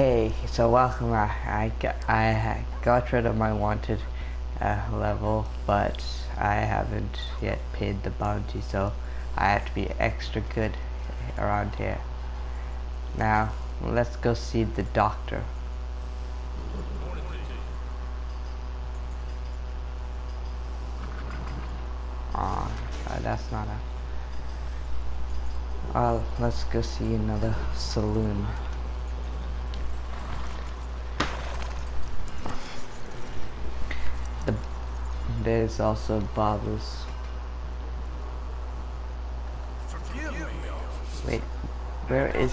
Hey, so welcome. I I got, I got rid of my wanted uh, level, but I haven't yet paid the bounty, so I have to be extra good around here. Now, let's go see the doctor. Oh, that's not a... Well, let's go see another saloon. There's also barbers. Wait, where is...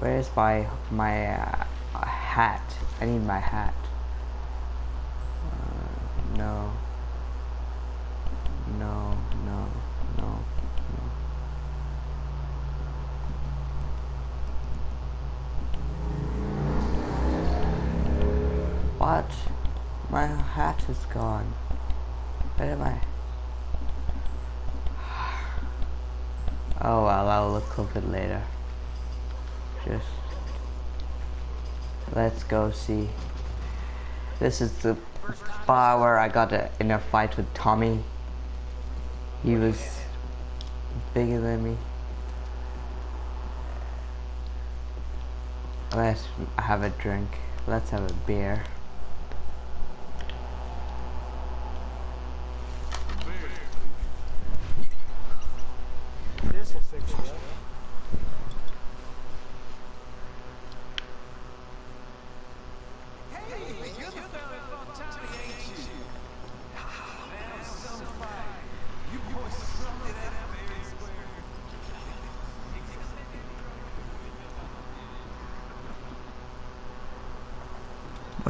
Where is my, my uh, hat? I need my hat. Uh, no. No, no, no, no. What? My hat is gone. Where am I? Oh well, I'll look a bit later. Just let's go see. This is the bar where I got a, in a fight with Tommy. He was bigger than me. Let's have a drink. Let's have a beer. This will fix it.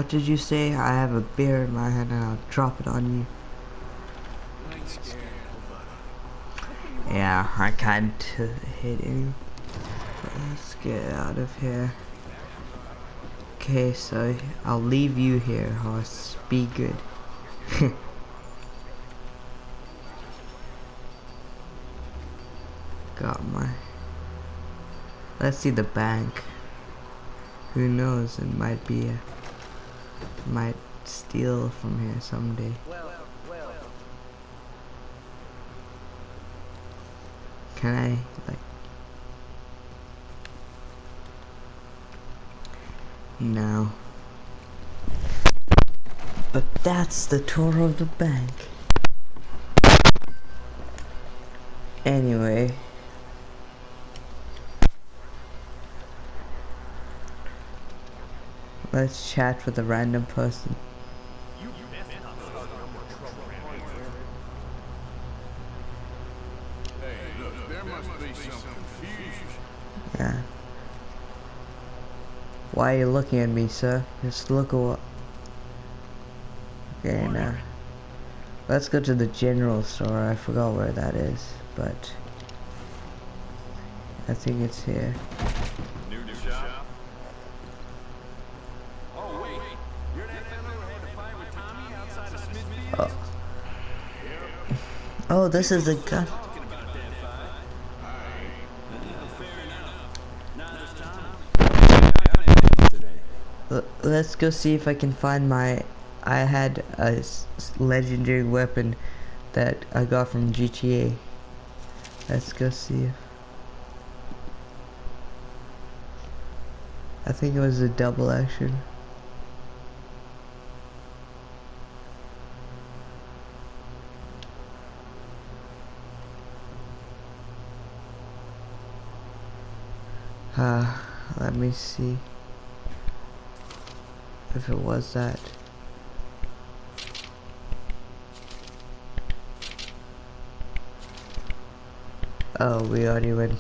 What did you say? I have a beer in my hand and I'll drop it on you. Yeah, I can't hit you. Let's get out of here. Okay, so I'll leave you here, horse. Be good. Got my. Let's see the bank. Who knows? It might be a. Might steal from here someday. Can I like? No. But that's the tour of the bank. Anyway. Let's chat with a random person. Yeah. Why are you looking at me, sir? Just look at what. Okay, now. Let's go to the general store. I forgot where that is, but. I think it's here. Oh, this is the gun. Let's go see if I can find my. I had a legendary weapon that I got from GTA. Let's go see if. I think it was a double action. Uh, let me see if it was that. Oh, we already went.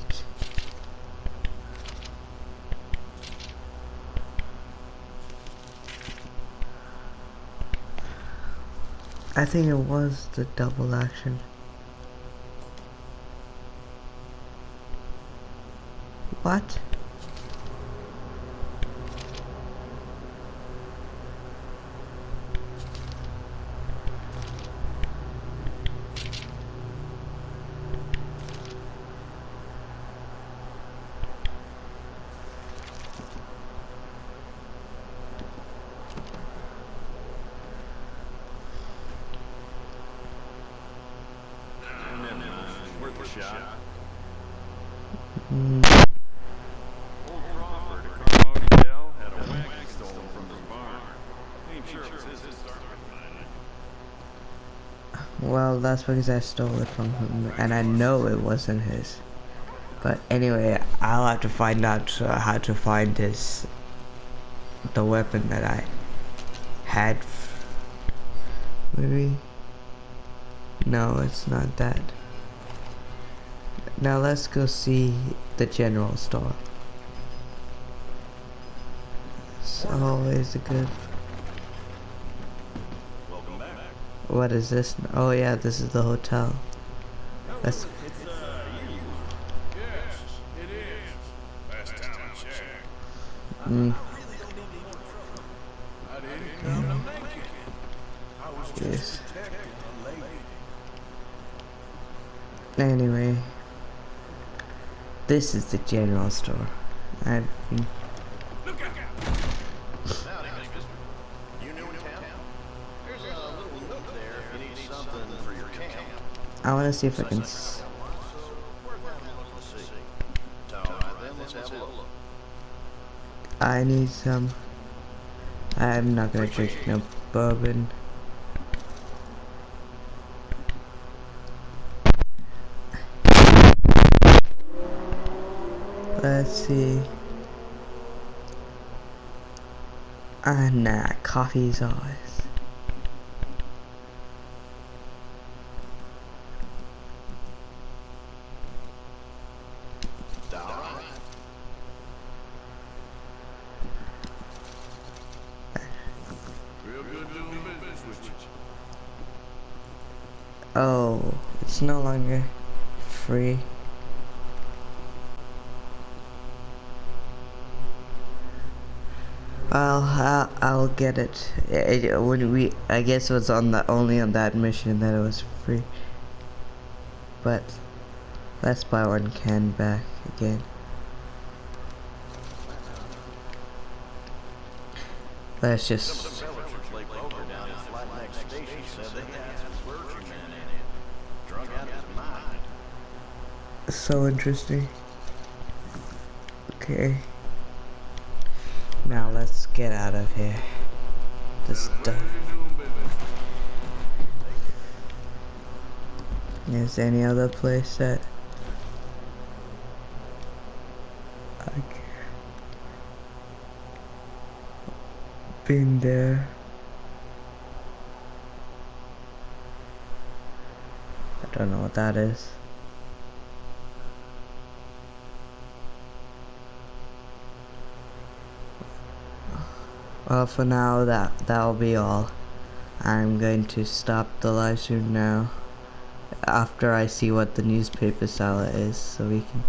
I think it was the double action. What? shot. Old Crawford had a wagon stolen from barn. Ain't sure it was his to start. Well, that's because I stole it from him, and I know it wasn't his. But anyway, I'll have to find out uh, how to find this, the weapon that I had, maybe? No, it's not that. Now let's go see the general store. It's always a good. Welcome back. What is this? Oh yeah, this is the hotel. Yes, checked, Mm, I didn't come to make it. I was just Yes. protecting a lady. anyway, this is the general store. I've been Look out! Howdy, mister. You new in town? There's a little nook there if you need something for your camp. I want to see if I can. S Worth having a look to see. All right, then, let's have a look. I need some. I'm not gonna drink no bourbon. Let's see. Ah, nah, coffee's always. Oh, it's no longer free. Well, I'll, I'll get it. it. When we, I guess it was on the only on that mission that it was free. But let's buy one can back again. Let's Some of the just. fellas who play poker down at Flat Neck Station said they had some clergyman in it. Drunk out of his mind. So interesting. Okay. Now let's get out of here. This stuff. Is there any other place that I c- been there? I don't know what that is. Well, for now, that that'll be all. I'm going to stop the live stream now after I see what the newspaper seller is so we can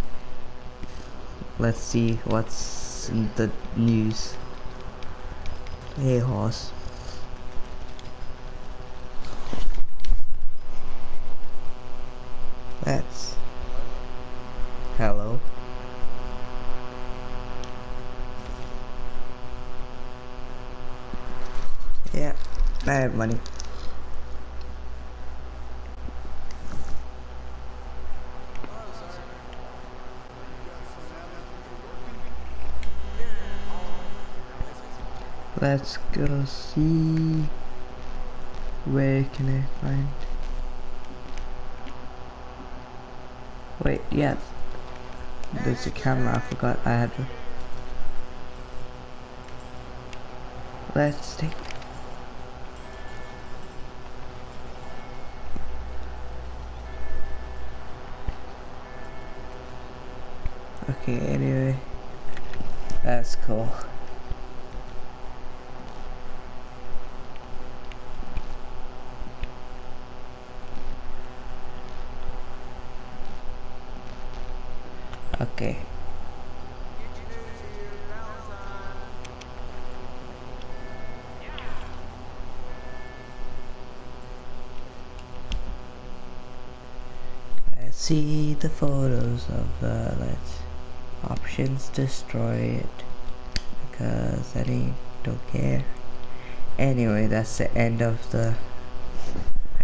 let's see what's in the news hey horse that's hello yeah I have money. Let's go see where can I find. Wait, yeah. There's a camera, I forgot I had Let's take Okay, anyway. That's cool. Okay. See the photos of uh, let's options destroy it because I don't care. Anyway, that's the end of the.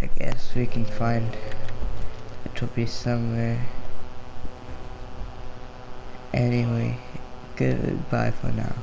I guess we can find. It will be somewhere. Anyway, goodbye for now.